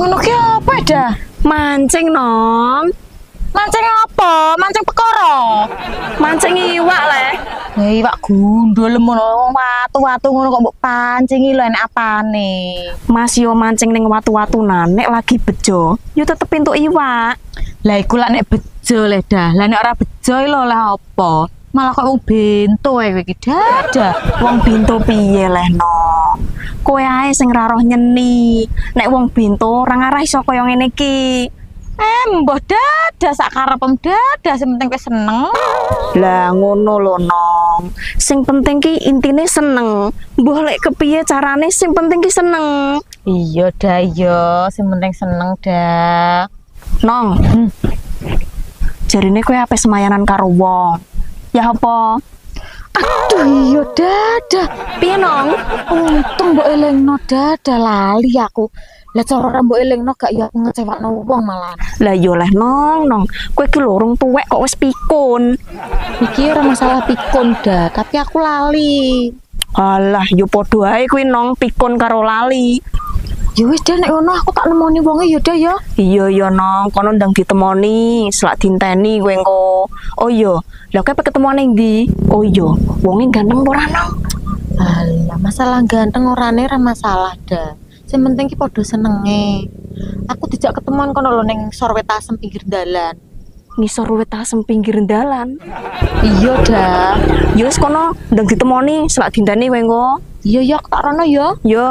Ngono ki apa dah? Mancing nom. Mancing apa? Mancing perkara. Mancing iwak leh. Ya iwak gundul ngono watu-watu ngono kok mbok pancingi lho enek apane. Mas yo mancing ning watu-watu nek lagi bejo, yo tetep pintu iwak. Lah iku lak nek bejo le dah. Lah nek ora bejo lho lah apa? Malah kok wong bento ae kowe iki dadah. Wong bintu piye leh no? Kowe ae sing ra roh nyeni. Nek wong bintu ora ngarah iso kaya ngene iki. Eh mbah dadah sak karepem dadah sing penting kowe seneng. Lah ngono lho nom. Sing penting ki intine seneng. Mbah lek kepiye carane sing penting ki seneng. Iya dah iya, sing penting seneng dah. Nong. Hmm. Jarine kowe ape semayanan karo wong. Ya apa? Aduh iya dadah. Piye nong? Untung mbok elingno dadah lali aku. Lah cara mbok elingno gak ya ngecewakno wong malah. Lah yo leh nong nong. Kowe ki lorong tuwek kok wis pikun. Iki ora masalah pikun dah, tapi aku lali. Alah yo padha ae kuwi nong pikun karo lali. Ya wis dah nek ngono aku tak nemoni wonge ya dah ya. Iya iya nong, kono ndang ditemoni, selak dinteni kowe engko. Oh iya, lah kowe ketemu ning ndi? Oh iya, wonge ganteng ora nong? Alah, masalah ganteng orane ora masalah dah. Sing penting ki padha senenge. Aku dijak ketemuan kono lho ning Sorwet Asem pinggir dalan. Ngisor wit asem pinggir dalan. Iya dah. Ya wis kono ndang ditemoni, selak dinteni kowe engko. Iya ya aku tak rono ya. Yo,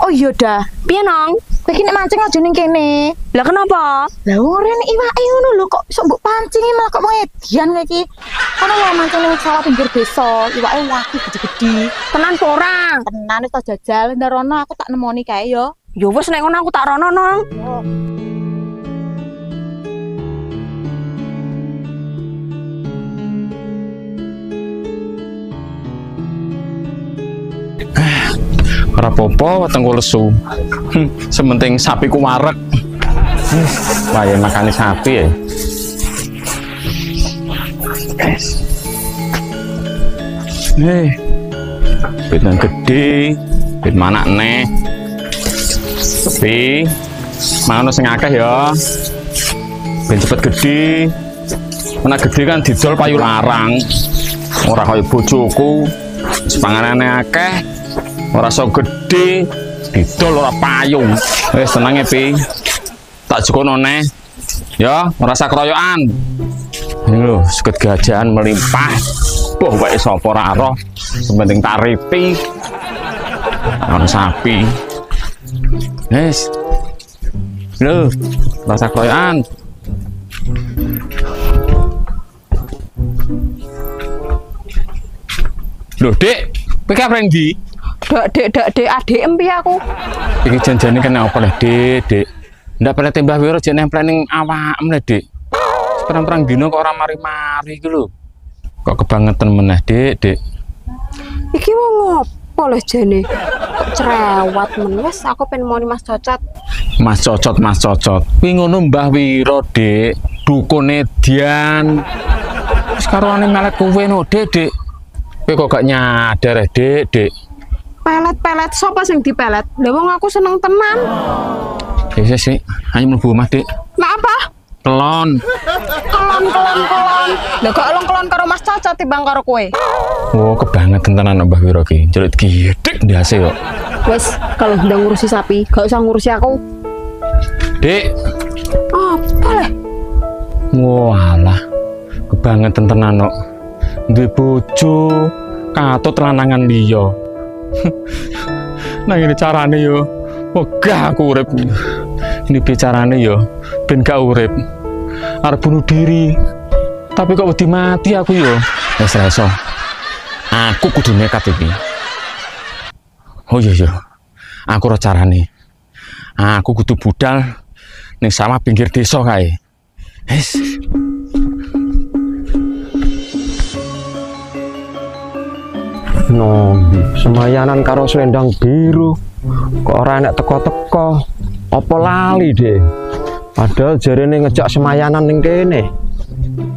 Oh iya dah. piye nong? Kowe iki nek mancing aja ning kene. Lah kenapa? Lah ora nek iwake ngono lho kok iso mbok pancingi malah kok ngedian kowe iki. Kono lho mancing ning sawah pinggir desa, iwake waki gede-gede. Tenan ora? Tenan wis tak jajal ndarono aku tak nemoni kae ya. Ya wis nek ngono aku tak rono nong. Ora apa-apa wetengku lesu. Hmm, sementing sapiku warek. Hmm, Wah, makane sapi ya. Nih. Nang gede, bet mana neh. Tapi mangan sing akeh ya. Ben cepet gede. Mana gede kan didol payu larang. Ora kaya bojoku. Sepanganane akeh, ora gede didol ora payung. Wis tenang pi. Tak jukono neh ya ora usah keroyokan. Ini lho suket gajahan melimpah. Boh wae sapa ora roh penting taripi ana sapi. Wis. Lho ora usah keroyokan. Lho dek kowe kapan ndi Dak dek dak dek adek empi aku. Iki janjane kena apa lah, Dik? Dik. Ndak pernah tembah wiro jek nempel ning awakmu Dik. Perang-perang dino kok ora mari-mari lho. Kok kebangetan meneh, Dik, Dik. Iki mau ngopo leh jane? Kok cerewat men wis aku pengen moni Mas Cocot. Mas cocot, Mas cocot. Kuwi ngono Mbah Wiro, Dik. Dukune Dian. Wis karoane melek kowe no, Dik. Kowe kok gak nyadar, eh, Dik, Dik. Pelet-pelet sapa sing dipelet? Lah wong aku seneng tenan. Ya sih, ayo mlebu omah, Dik. Lah apa? Kelon. Kelon kelon kelon. Lah kok elong kelon karo Mas Cocot timbang karo kowe. Oh, kebangetan tenan Mbah Wiro ki. Jelek gidek ndase kok. Wes, kalau ndang ngurusi sapi, gak usah ngurusi aku. Dik, Apa leh? Walah, kebangetan tenan kok. Duwe bojo, katut lanangan liya. Nang ini carane yo. Wegah aku urip. Ini bicarane yo, ben gak urip. Arep bunuh diri. Tapi kok wedi mati aku yo. Wis ra iso. Aku kudu nekat iki. Oh iya iya. Aku ora carane. Aku kudu budal ning sawah pinggir desa kae. Wis. Nombi, semayanan karo selendang biru. Kok ora enek teko-teko. Apa lali, Dek? Padahal jarene ngejak semayanan ning kene.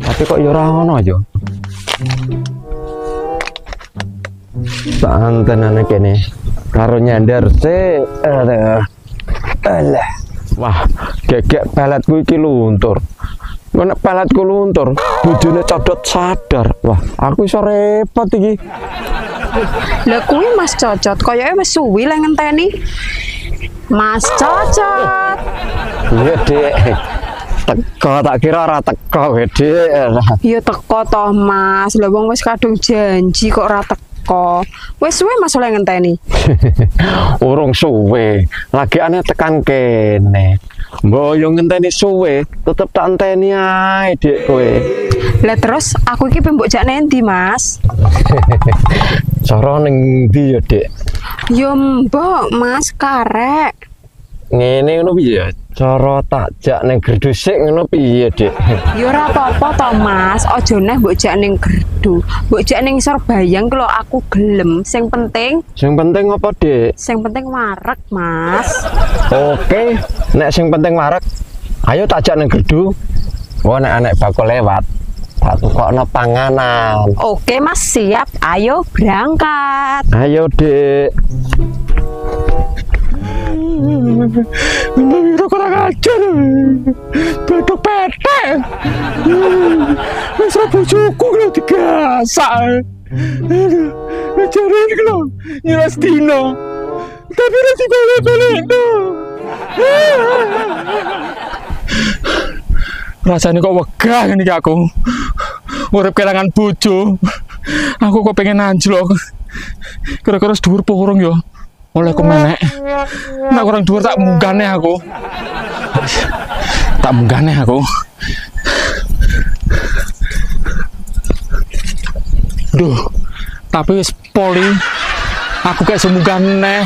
Tapi kok ya ora ono aja. Santen ana kene. Karo nyender. Aduh. Alah. Wah, gegek peletku iki luntur. Nek peletku luntur, bojone codot sadar. Wah, aku iso repot iki. Lah kuwi Mas Cocot, koyoke wis suwi le ngenteni. Mas Cocot. Iya, Dik. Teko tak kira ora teko, we, Dik. Ya teko toh Mas. Lah wong wis kadung janji kok ora teko. Wis suwe Mas oleh ngenteni. Urung suwe, lagi aneh tekan kene. Mbok yo ngenteni suwe, tetep tak enteni ae, Dik kowe. Lah terus aku iki pembok jak nendi Mas? Cara ning ndi ya, Dik? Yo mbok Mas karek. Ngene ngono piye? Cara tak jak ning gerdu sik ngono piye, Dik? Ya ora apa-apa to Mas, aja neh mbok jak ning gerdu. Mbok jak ning Sorbayang kalau aku gelem. Sing penting, Sing penting apa, Dik? sing penting wareg Mas. Oke, nek sing penting warak, ayo tak jak ning gerdu. Oh, nek anek bakul lewat, tak tukokno panganan. Oke Mas, siap. Ayo berangkat. Ayo, Dik. Mbak kurang ajar. Bedok petek. Wis bojoku lho digasak. Aduh, iki lho nyelas dino. Tapi ora dibalik-balik no. rasanya kok wegah ini aku urip kelangan bojo aku kok pengen anjlok kira-kira sedhuwur porong yo oleh aku menek nak kurang dhuwur tak munggane aku tak munggane aku duh tapi wis poli aku kayak semunggane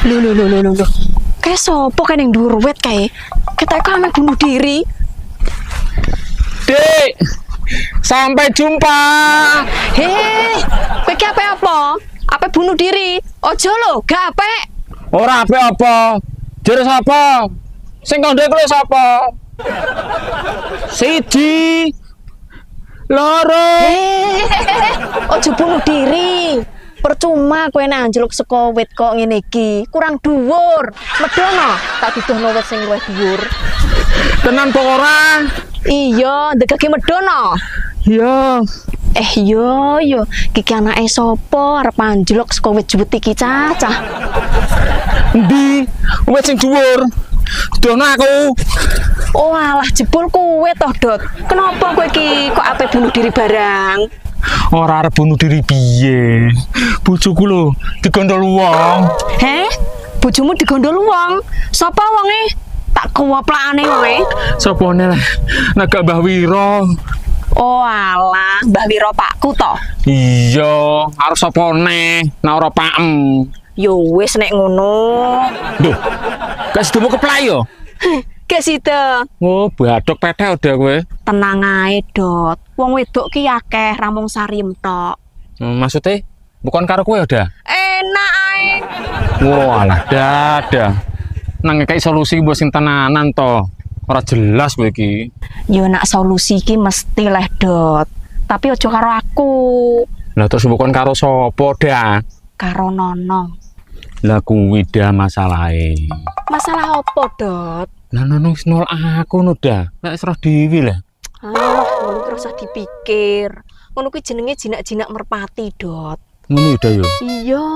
lho lho lho lho. lho. Kayak sopo kan yang dhuwur wet kae? Kita kan ame bunuh diri. Dek, sampai jumpa. Hei, kowe ki ape apa? Ape bunuh diri? Ojo lo, gak ape. Ora apa-apa. Jare sapa? Sing kandhe kuwi sapa? Siji. Loro. Hei, ojo bunuh diri. Percuma kowe nek anjlok saka wit kok ngene iki. Kurang dhuwur. Medono, tak duduhno wit sing luwih dhuwur. Tenan apa ora? Iya, ndegake medono. Ya. Eh yo yo, kiki anake sapa arep anjlok saka wit jewet iki cacah. Endi? Wis sing dhuwur. Dono aku. Oh alah jebul kowe toh, Dot. Kenapa kowe iki kok ape bunuh diri barang? Ora arep bunuh diri piye. Bojoku lho digondol wong. Heh? Bojomu digondol wong. Sapa wonge? Tak kewoplakane wae. Sopone lah? Naga Mbah Wiro. Oh alah, Mbah Wiro pakku toh. Iya, arep sopone? Nah ora paem. Yo wis nek ngono. Duh. Gak sedomu keplay yo. Gak sida. Oh, badok petek udah kowe. Tenang ae, Dot. Wong wedok ki akeh ramung sarim tok. Hmm, maksudnya bukan karo kowe udah. Enak ae. Wah, alah dada. Nang kayak solusi buat sing tenanan to. Ora jelas kowe iki. Yo nak solusi ki mesti leh, Dot. Tapi ojo karo aku, Lah terus bukan karo sapa dah? karo Nonong. Lah kuwi dah masalahe. Masalah opo, Dot? Lah nono wis nol aku no dah. Serah dewi lah. Ah, ngono usah dipikir. Ngono kuwi jenenge jinak-jinak merpati, Dot. Ngono udah yo. Iya.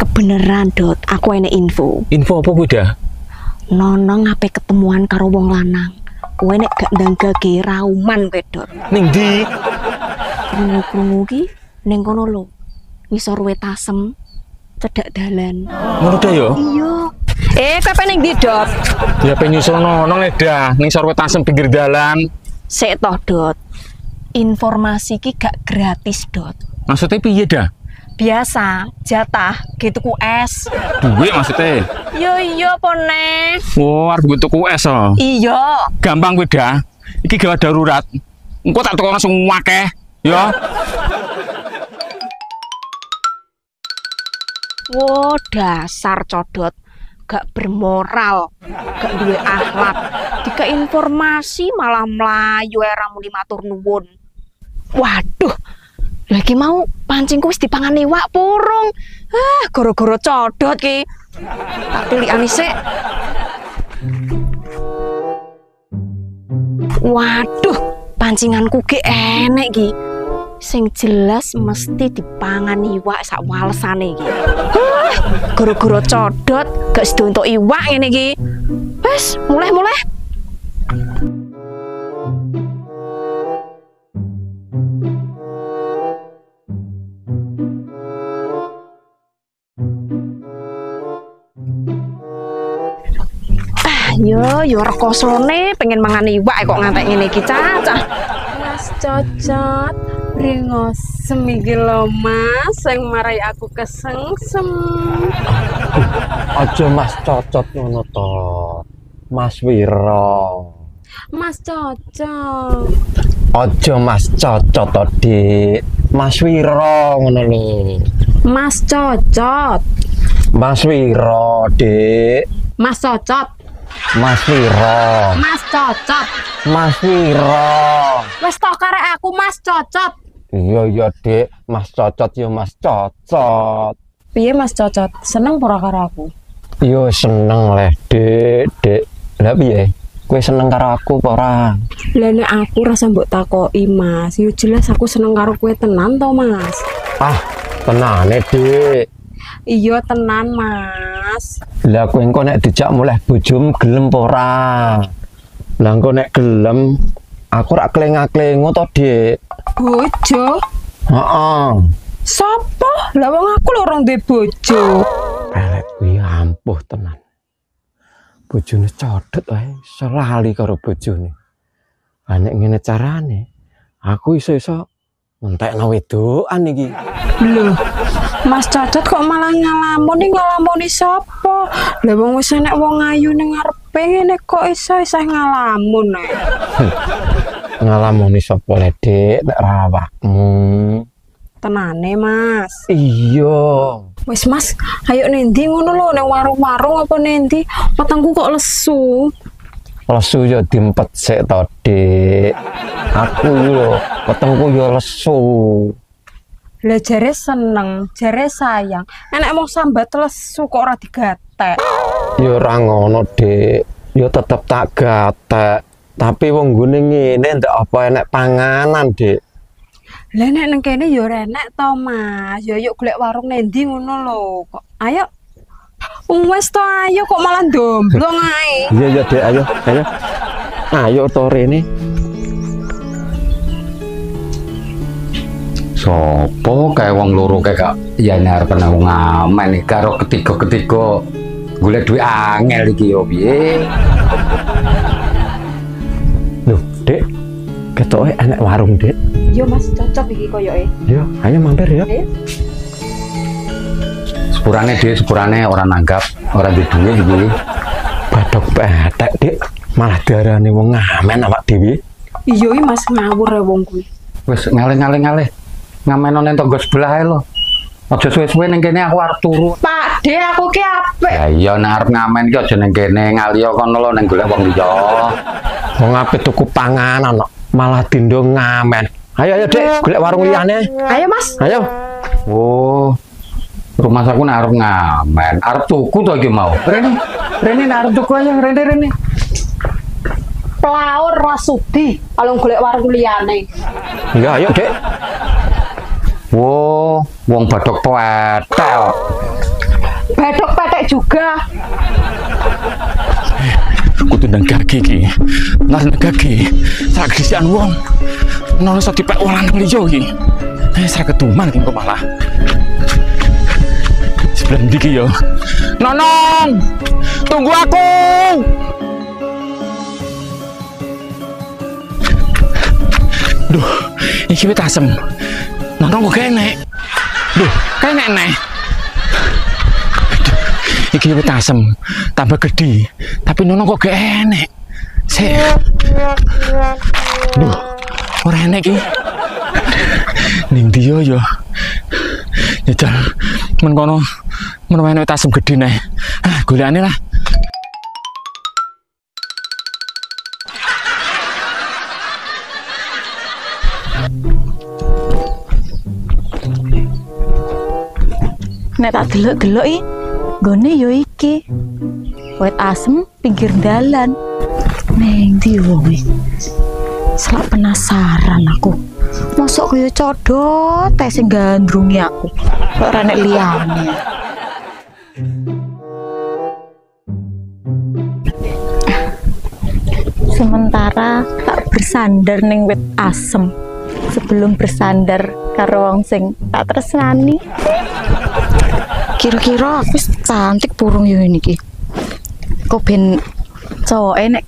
Kebeneran, Dot. Aku enek info. Info apa kuwi dah? Nonong ape ketemuan karo wong lanang. Kowe nek gak ndanggake rauman kowe, Dot. Ning ndi? Krungu-krungu ki ning kono lho. Ngisor wit asem. Cedak dalan. Ngono dah yo. Iya. Eh, kowe apa ning ndi, Dot? Ya penyusul nono nih dah. Ning sorwet asem pinggir dalan. Sik toh, Dot. Informasi ki gak gratis, Dot. Maksudnya piye dah? Biasa, jatah gitu ku es. Duit maksudnya. Yo iya apa neh? Wah, arep gue tuku es oh. Iya. Gampang dah. Iki gawat darurat. Engko tak tuku langsung akeh. Ya. Wo dasar codot. Gak bermoral, gak duwe akhlak. Dika informasi malah melayu era muni matur nuwun. Waduh. Lagi mau pancingku wis dipangan iwak purung. Ah, goro-goro codot ki. Tak tilikane sik. Waduh, pancinganku ki enek ki. Sing jelas mesti dipangan iwak sak walesane iki. Hah, Gara-gara codot gak sido entuk iwak ngene iki. Wes, mulai-mulai. Yo yo rekosone pengen mangan iwak kok ngantek ngene iki cacah. Mas cocot bringos semigi lo mas yang marai aku kesengsem Aja Mas cocot ngono to. Mas Wiro. Mas cocot Aja Mas cocot to, Dik. Mas Wiro ngono lho. Mas cocot Mas Wiro, Dik. Mas cocot Mas Wiro. Mas cocot Mas Wiro. Wes tok karek aku mas cocot Iya iya, Dik. Mas cocot ya Mas cocot. Piye mas cocot seneng pura karo aku Yo seneng leh, Dik, Dik. Lah piye? Kowe seneng karo aku apa ora? Lah nek aku rasa mbok takoki mas yo jelas aku seneng karo kue tenan to mas Ah, tenane, Dik. Iya tenan mas Lah kowe engko nek dijak mulai bojomu gelem apa ora? Lah engko nek gelem aku rak klengak-klengo to, Dik. Bojo Heeh. Sopo? Lah wong aku lho orang duwe bojo Elek kuwi ampuh tenan. Bojone codot wae, iso lali karo bojone. Lah nek ngene carane, aku iso-iso ngentekno wedokan iki. Loh, Mas Cocot kok malah ngalamoni ngalamoni sapa? Lah wong wis enek wong ayu ning ngarepe ngene kok iso isih ngalamun ae. Ngalamoni sapa le, Dik, nek ra awakmu. Tenane, Mas. Iya. Wis Mas, ayo nendi ngono lho ning warung-warung apa nendi? Wetengku kok lesu. Lesu yo diempet sik to, Dik. Aku lho, wetengku yo lesu. Lah jare seneng, jare sayang. Enek mong sambat lesu kok ora digatek. Yo ora ngono, Dik. Yo tetep tak gatek. Tapi wong gune ngene ndak apa enek panganan, Dik. Lah nek nang kene yo ora enek to, Mas. Yo yuk golek warung nendi ngono lho. Kok ayo. Wes to ayo kok malah domblong ae. Iya iya Dek, ayo, ayo. Ayo to rene. Sopo kayak wong loro kayak gak ya nyar pernah ngamen iki karo ketiga-ketiga golek duit angel iki yo piye. Loh, Dek. Ketoke enek warung, Dek. Yo Mas cocok iki koyoke. Yo, ayo mampir ya. Sepurane dia sepurane orang nanggap, orang di duit iki. Badok petek, Dek. Malah darane wong ngamen awak dhewe. Iya iki Mas ngawur ya wong kuwi. Wis ngalih-ngalih ngalih. Ngamen nang tangga sebelah ae lho. Aja suwe-suwe ning kene aku arep turu. Pak De aku ki apik. Ya iya nek arep ngamen ki aja ning kene ngaliyo kono lho ning golek wong liya. Wong ape tuku panganan kok malah dindo ngamen. Ayo ayo, Dek, golek warung liyane. Ayo Mas. Ayo. Oh. Rumah saku nek arep ngamen, arep tuku to iki mau. Rene. Rene nek arep tuku aja rene rene. Pelaur Rasudi kalau golek warung liyane. Iya, ayo, Dek. Wo, wong badok petel. Bedok petek juga. Kudu ndang kaki. Lah ndang kaki. Sak disian wong. Nono iso dipek lanang liya iki. Eh, sak keduman iki kok malah. Sebelah ndi iki yo? Nonong! Tunggu aku! Duh, iki wit asem. Nonong kok enek. Duh, enek nek. Iki wit asem, tambah gede. Tapi nono kok gak enek. Sik. Duh, ora enek iki. Ning dia yo. Nyedal men kono men enek asem gede nek. Ah, golekane lah. Nek tak delok-delok iki Gone yo iki. Wet asem pinggir dalan. Neng ndi wonge? Selak penasaran aku. Mosok kaya codot teh sing gandrungi aku. Kok ora nek liyane. Sementara tak bersandar ning wit asem sebelum bersandar karo wong sing tak tresnani. Kira-kira aku cantik burung ini ki. Kok ben cowok nek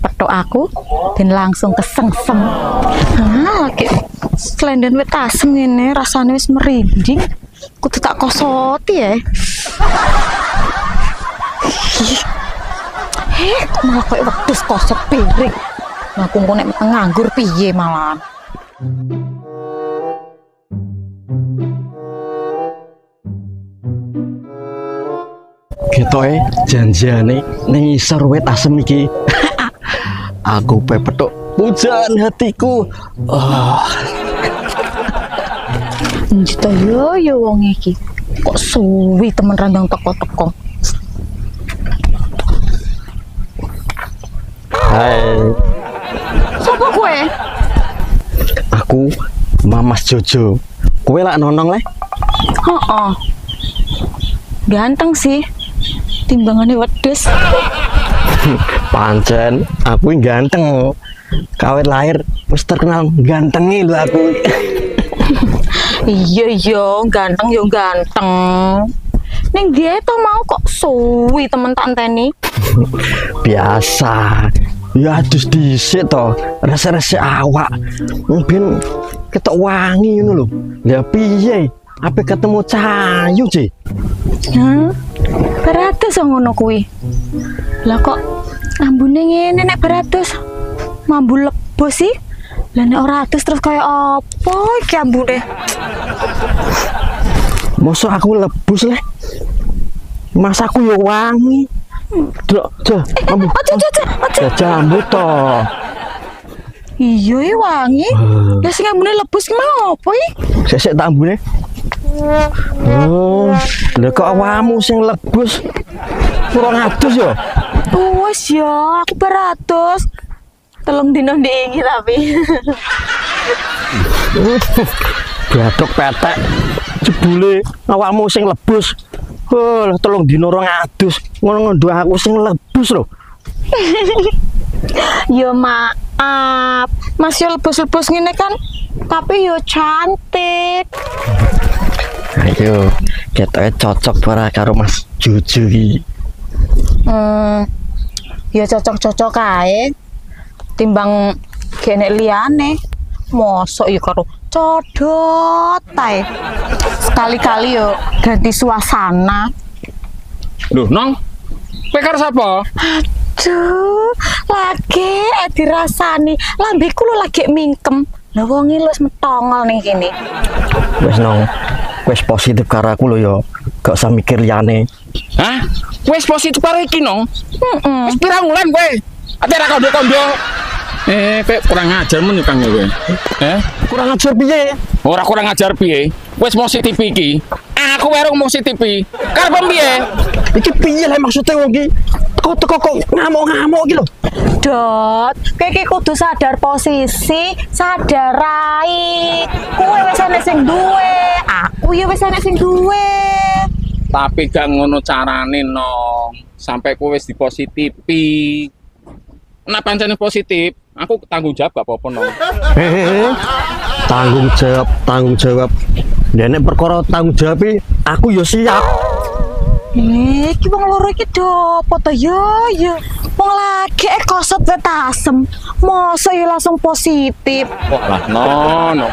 petok aku ben langsung kesengsem. Ah, lagi selenden wit asem ngene rasane wis merinding. Kudu tak kosoti ya. Eh, malah kayak wedhus kosot piring. Ngaku nek nganggur piye malahan. Ketoke janjiane ning isor wit asem iki. Aku pe petuk pujaan hatiku. Oh, Njita yo yo wong iki. Kok suwi temen randang teko-teko. hai, Sopo kowe? aku Mamas Jojo. Kowe lak nonong le? Heeh. Ganteng sih. Timbangannya wedhus. Pancen aku yang ganteng. Kawet lahir wis terkenal gantengi lho aku. Iya iya, ganteng yo ganteng. Ning dia tuh mau kok suwi temen tak enteni. Biasa. Ya adus dhisik to, rese-rese awak. Ben ketok wangi ngono lho. Ya piye? Apa ketemu Cayu, Ci? Hah? Beratus ngono kuwi. Lah kok ambune ngene nek beratus? Mambu lebos sih. Lah nek ora atus terus kaya apa iki ambune? Mosok aku lebus le. Mas aku yo wangi. Dok, jah, ambu. Aja. aja. Ya jambu to. Iya ya wangi. Lah sing ambune lebos ki mau apa iki? Sesek tak ambune. Oh, lha kok awakmu sing lebus. Kurang atus yo. Wes ya, aku beratus. Telung dino ndingi tapi. Batok petek. Jebule awakmu sing lebus. Oh, tolong dino 200. Ngono ngondo aku sing lebus lho. Yo maaf, Mas yo lebus-lebus ngene kan. Tapi yo cantik. Ayo, ketoke cocok para karo Mas Juju iki. Hmm, ya cocok-cocok ae. Timbang kene liyane. Mosok ya karo codot ae. Sekali-kali yo ganti suasana. Loh, Nong. Kowe karo sapa? Duh, lagi eh dirasani. Lambeku lo lagi mingkem. Lah wong wis metongol ning kene. Wes nong, wes positif karo aku lho yo. Gak usah mikir liyane. Hah? Wis positif karo iki, Nong. Heeh. Wis pirang wulan kowe? Ate ra kondo-kondo. Eh, kowe kurang ajar men Kang kowe. Eh, Kurang ajar piye? ora kurang ajar piye? Wis positif iki. Aku werung positif iki. Karep piye? Iki piye lah maksudnya wong iki? Teko-teko kok ngamuk-ngamuk iki lho. Dot, kowe iki kudu sadar posisi, sadar rai. Kowe wis ana sing duwe, aku ya wis ana sing duwe. Tapi gak ngono carane, Nong. Sampai kowe wis dipositifi. Nek pancene positif, aku tanggung jawab gak apa-apa, Nong. Hehehe. Tanggung jawab, tanggung jawab. Nek perkara tanggung jawab aku yo siap. Eh, iki wong loro iki dopo to ya ya. Wong lagi eh kosot wet asem. Mosok ya langsung positif. Wah lah, no, no.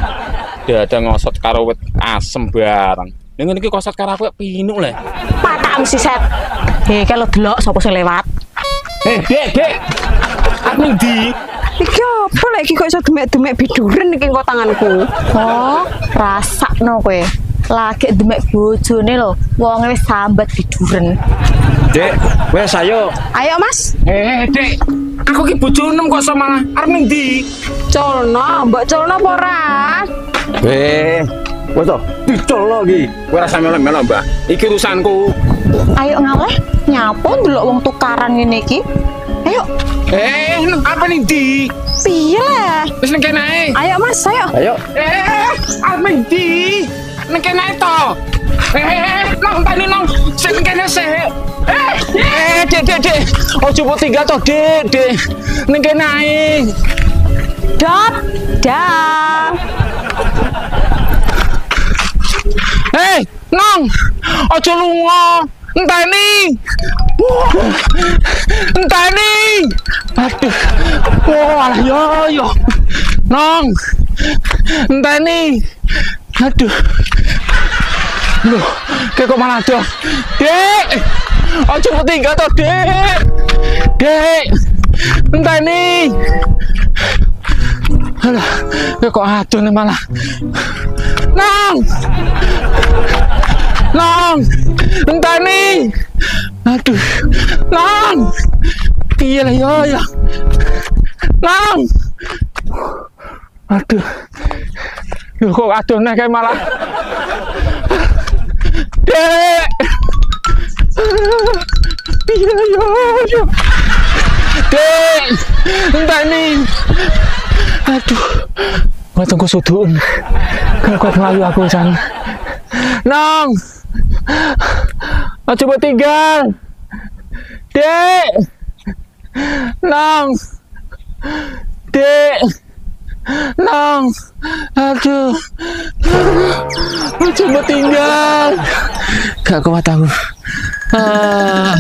Dia ada ngosot karo wit asem bareng. Dengan iki kosot karo aku pinuk lah. Patam si set. Eh, kalau delok sapa sing lewat? Eh, dek, dek. Aku ndi? Iki apa lagi kok iso demek-demek biduren iki kok tanganku. Oh, rasakno kowe. Lagi demek bojone lho. Wong wis sambat biduren. Dek, wes ayo. Ayo Mas, Eh, dek. Aku ki bojonem kok sama arep ning ndi? colno, mbok colno apa ora? Eh, wes to, dicolno iki. Kowe rasa melo-melo, Mbak. Iki urusanku. Ayo ngaleh nyapu ndelok wong tukaran ngene iki. Ayo, Eh, apa nih di? piye lah? Wis nang kene. Ayo Mas, ayo. Ayo, Eh, apa di? Nang kene ae to. Eh, nang tani nang sing kene sih. Eh, eh, dek, dek, dek. Ojo mbok tinggal to, dek, dek. Nang kene ae. Dot, dah. Eh, nang. Ojo lunga. Enteni. Enteni. Aduh. Oh, yo yo. Nang. Enteni. Aduh. Loh, kayak kok malah ada. Dek. Ojo tinggal toh, Dek. Dek. Enteni. Alah, kayak kok aduh nih malah. Nang. Nang. Enteni. Aduh. Nang. Piye lah yo yo. Nang. Aduh. Loh kok aduh nih kayak malah. Dek. Piye yo yo. Dek. Enteni. Aduh. Gua tunggu sudun. Gak kuat ngelayu aku san. Nang. Oh, coba tinggal. Dek. Nang. Dek. Nang. Aduh. Coba tinggal. Gak kuat aku. Ah.